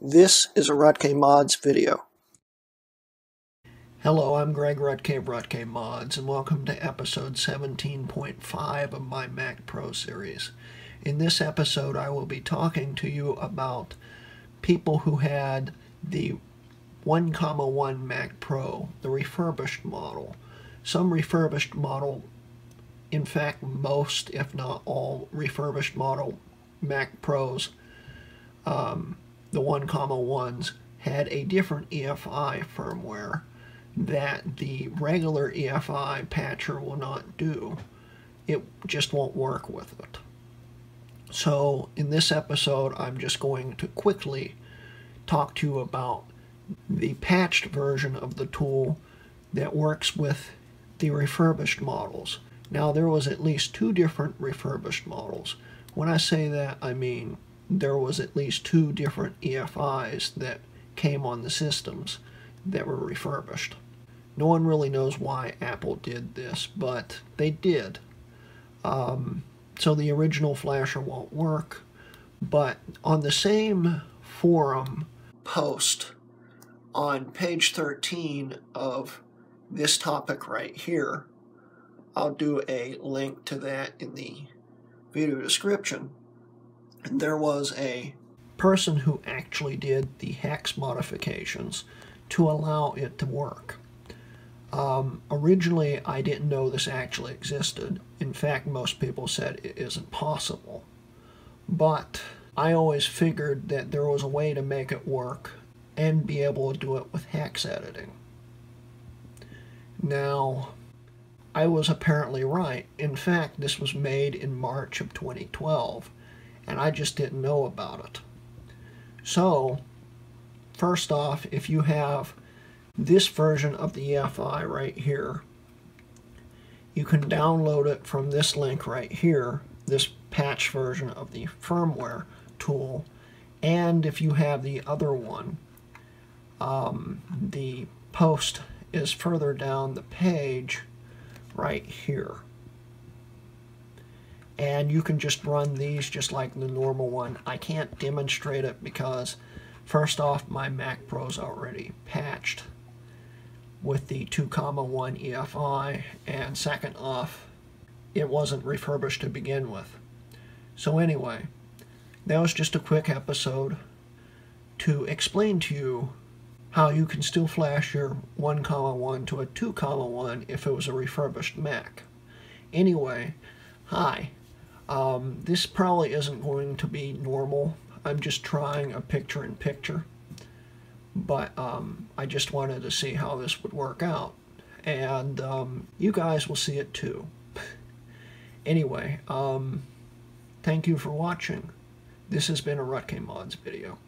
This is a Hrutkay Mods video. Hello, I'm Greg Hrutkay of Hrutkay Mods, and welcome to episode 17.5 of my Mac Pro series. In this episode, I will be talking to you about people who had the 1, 1 Mac Pro, the refurbished model. Some refurbished model, in fact, most, if not all, refurbished model Mac Pros um, the 1, comma ones had a different EFI firmware that the regular EFI patcher will not do. It just won't work with it. So in this episode, I'm just going to quickly talk to you about the patched version of the tool that works with the refurbished models. Now there was at least two different refurbished models. When I say that, I mean there was at least two different EFIs that came on the systems that were refurbished. No one really knows why Apple did this, but they did. Um, so the original flasher won't work, but on the same forum post on page 13 of this topic right here, I'll do a link to that in the video description there was a person who actually did the hex modifications to allow it to work. Um, originally, I didn't know this actually existed. In fact, most people said it isn't possible. But I always figured that there was a way to make it work and be able to do it with hex editing. Now, I was apparently right. In fact, this was made in March of 2012 and I just didn't know about it. So, first off, if you have this version of the EFI right here, you can download it from this link right here, this patch version of the firmware tool. And if you have the other one, um, the post is further down the page right here and you can just run these just like the normal one. I can't demonstrate it because first off my Mac Pro's already patched with the 2 comma 1 EFI and second off it wasn't refurbished to begin with. So anyway, that was just a quick episode to explain to you how you can still flash your 1 comma 1 to a 2 comma 1 if it was a refurbished Mac. Anyway, hi. Um, this probably isn't going to be normal. I'm just trying a picture-in-picture. But um, I just wanted to see how this would work out. And um, you guys will see it too. anyway, um, thank you for watching. This has been a Hrutkay Mods video.